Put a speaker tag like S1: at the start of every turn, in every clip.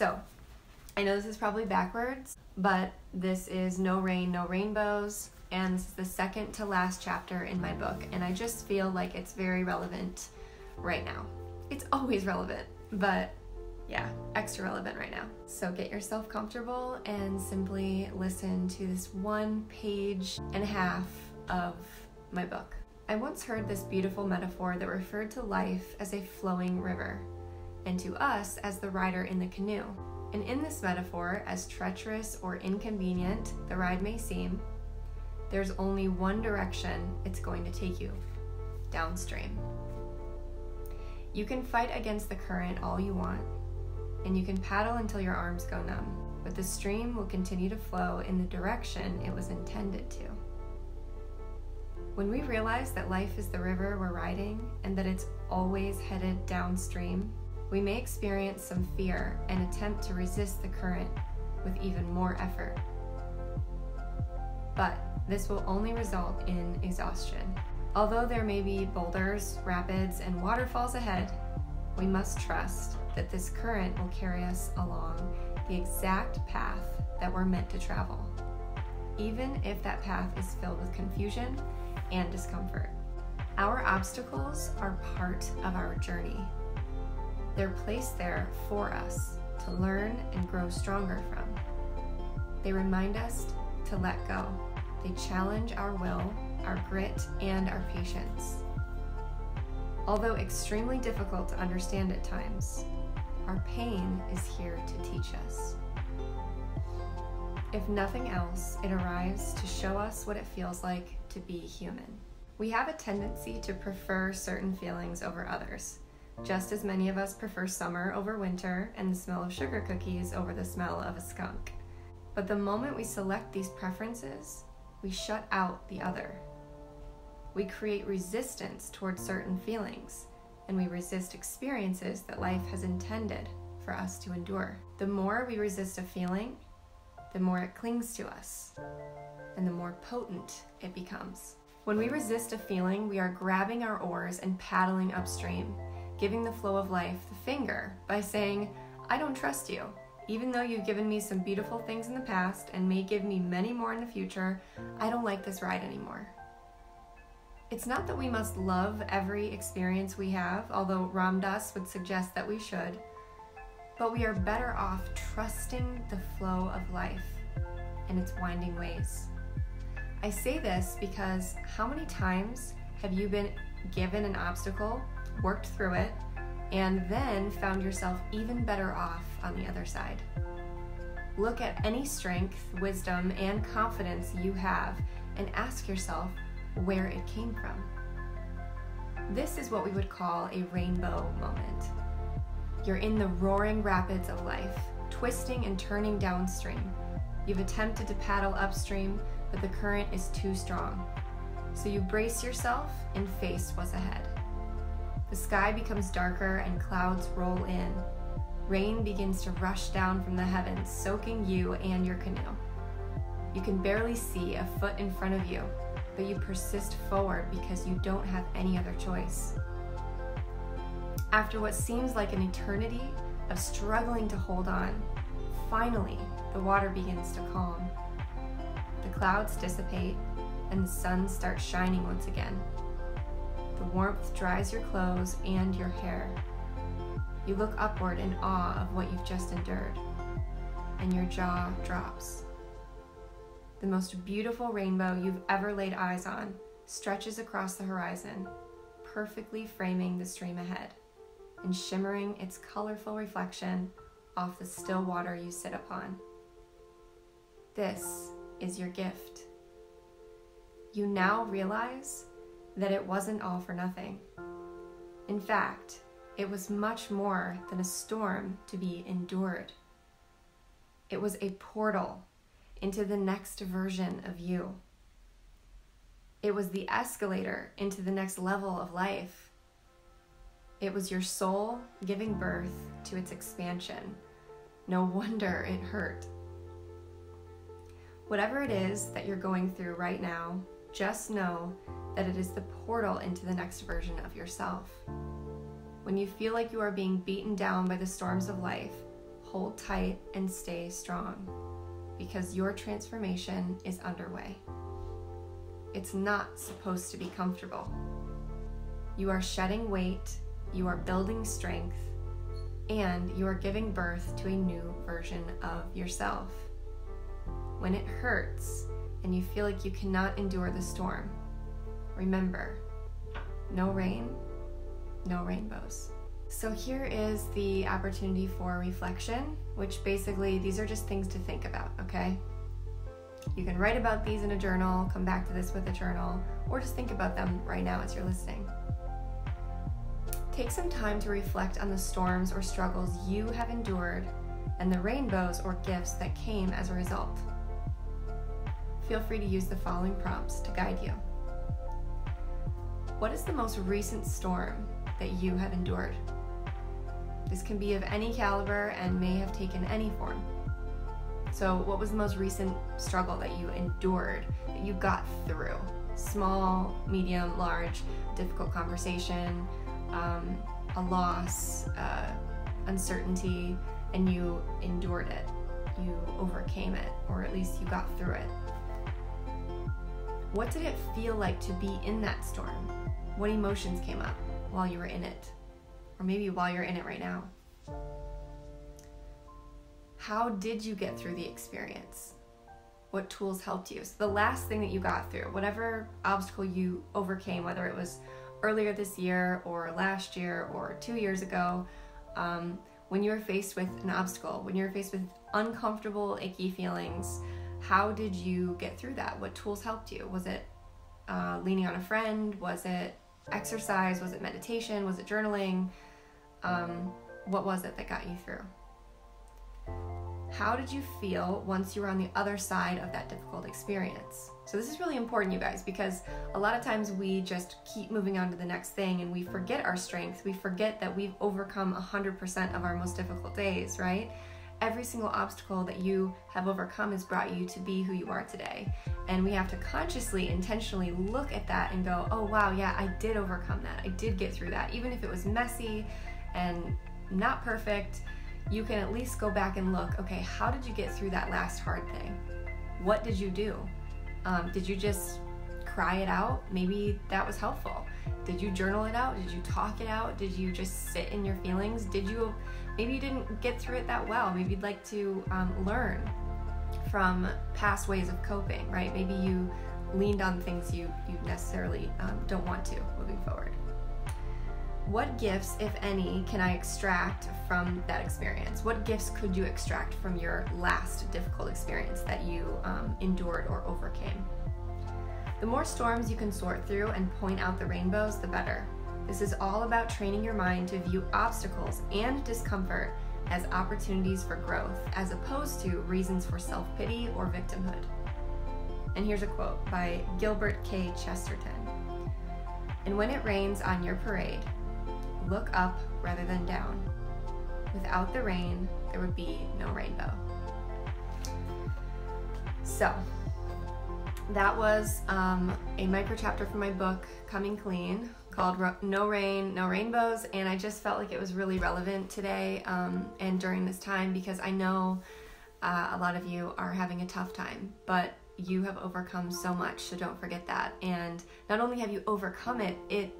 S1: So, I know this is probably backwards, but this is No Rain, No Rainbows, and this is the second to last chapter in my book, and I just feel like it's very relevant right now. It's always relevant, but yeah, extra relevant right now. So get yourself comfortable and simply listen to this one page and a half of my book. I once heard this beautiful metaphor that referred to life as a flowing river, and to us as the rider in the canoe. And in this metaphor, as treacherous or inconvenient the ride may seem, there's only one direction it's going to take you downstream. You can fight against the current all you want, and you can paddle until your arms go numb, but the stream will continue to flow in the direction it was intended to. When we realize that life is the river we're riding and that it's always headed downstream, we may experience some fear and attempt to resist the current with even more effort. But this will only result in exhaustion. Although there may be boulders, rapids, and waterfalls ahead, we must trust that this current will carry us along the exact path that we're meant to travel, even if that path is filled with confusion and discomfort. Our obstacles are part of our journey. They're placed there for us to learn and grow stronger from. They remind us to let go. They challenge our will, our grit, and our patience. Although extremely difficult to understand at times, our pain is here to teach us. If nothing else, it arrives to show us what it feels like to be human. We have a tendency to prefer certain feelings over others, just as many of us prefer summer over winter and the smell of sugar cookies over the smell of a skunk. But the moment we select these preferences, we shut out the other. We create resistance towards certain feelings, and we resist experiences that life has intended for us to endure. The more we resist a feeling, the more it clings to us, and the more potent it becomes. When we resist a feeling, we are grabbing our oars and paddling upstream, giving the flow of life the finger by saying, I don't trust you. Even though you've given me some beautiful things in the past and may give me many more in the future, I don't like this ride anymore. It's not that we must love every experience we have, although Ram Dass would suggest that we should but we are better off trusting the flow of life and its winding ways. I say this because how many times have you been given an obstacle, worked through it, and then found yourself even better off on the other side? Look at any strength, wisdom, and confidence you have and ask yourself where it came from. This is what we would call a rainbow moment. You're in the roaring rapids of life, twisting and turning downstream. You've attempted to paddle upstream, but the current is too strong. So you brace yourself and face what's ahead. The sky becomes darker and clouds roll in. Rain begins to rush down from the heavens, soaking you and your canoe. You can barely see a foot in front of you, but you persist forward because you don't have any other choice. After what seems like an eternity of struggling to hold on, finally the water begins to calm. The clouds dissipate and the sun starts shining once again. The warmth dries your clothes and your hair. You look upward in awe of what you've just endured, and your jaw drops. The most beautiful rainbow you've ever laid eyes on stretches across the horizon, perfectly framing the stream ahead and shimmering its colorful reflection off the still water you sit upon. This is your gift. You now realize that it wasn't all for nothing. In fact, it was much more than a storm to be endured. It was a portal into the next version of you. It was the escalator into the next level of life. It was your soul giving birth to its expansion. No wonder it hurt. Whatever it is that you're going through right now, just know that it is the portal into the next version of yourself. When you feel like you are being beaten down by the storms of life, hold tight and stay strong because your transformation is underway. It's not supposed to be comfortable. You are shedding weight, you are building strength, and you are giving birth to a new version of yourself. When it hurts and you feel like you cannot endure the storm, remember no rain, no rainbows. So, here is the opportunity for reflection, which basically these are just things to think about, okay? You can write about these in a journal, come back to this with a journal, or just think about them right now as you're listening. Take some time to reflect on the storms or struggles you have endured and the rainbows or gifts that came as a result. Feel free to use the following prompts to guide you. What is the most recent storm that you have endured? This can be of any caliber and may have taken any form. So, what was the most recent struggle that you endured, that you got through? Small, medium, large, difficult conversation, um, a loss, uh, uncertainty, and you endured it. You overcame it, or at least you got through it. What did it feel like to be in that storm? What emotions came up while you were in it? Or maybe while you're in it right now? How did you get through the experience? What tools helped you? So, the last thing that you got through, whatever obstacle you overcame, whether it was earlier this year or last year or two years ago, um, when you were faced with an obstacle, when you were faced with uncomfortable, icky feelings, how did you get through that? What tools helped you? Was it uh, leaning on a friend? Was it exercise? Was it meditation? Was it journaling? Um, what was it that got you through? How did you feel once you were on the other side of that difficult experience? So, this is really important, you guys, because a lot of times we just keep moving on to the next thing and we forget our strength. We forget that we've overcome 100% of our most difficult days, right? Every single obstacle that you have overcome has brought you to be who you are today. And we have to consciously, intentionally look at that and go, oh, wow, yeah, I did overcome that. I did get through that. Even if it was messy and not perfect, you can at least go back and look okay, how did you get through that last hard thing? What did you do? Um, did you just cry it out? Maybe that was helpful. Did you journal it out? Did you talk it out? Did you just sit in your feelings? Did you, maybe you didn't get through it that well. Maybe you'd like to um, learn from past ways of coping, right? Maybe you leaned on things you, you necessarily um, don't want to moving forward. What gifts, if any, can I extract from that experience? What gifts could you extract from your last difficult experience that you um, endured or overcame? The more storms you can sort through and point out the rainbows, the better. This is all about training your mind to view obstacles and discomfort as opportunities for growth, as opposed to reasons for self pity or victimhood. And here's a quote by Gilbert K. Chesterton And when it rains on your parade, look up rather than down. Without the rain, there would be no rainbow. So, that was um, a micro chapter from my book, Coming Clean, called No Rain, No Rainbows. And I just felt like it was really relevant today um, and during this time because I know uh, a lot of you are having a tough time, but you have overcome so much. So don't forget that. And not only have you overcome it, it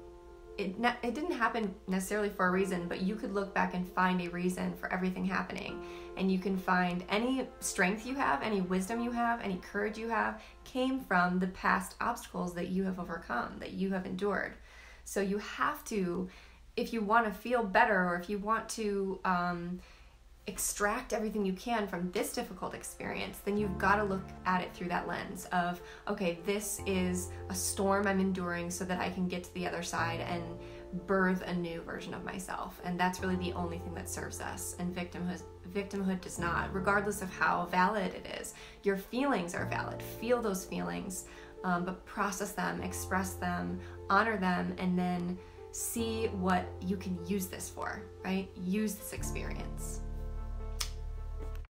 S1: it, it didn't happen necessarily for a reason, but you could look back and find a reason for everything happening. And you can find any strength you have, any wisdom you have, any courage you have came from the past obstacles that you have overcome, that you have endured. So you have to, if you want to feel better or if you want to, um, extract everything you can from this difficult experience, then you've got to look at it through that lens of, okay, this is a storm I'm enduring so that I can get to the other side and birth a new version of myself. And that's really the only thing that serves us. And victimhood victimhood does not, regardless of how valid it is. Your feelings are valid. Feel those feelings, um, but process them, express them, honor them, and then see what you can use this for, right? Use this experience.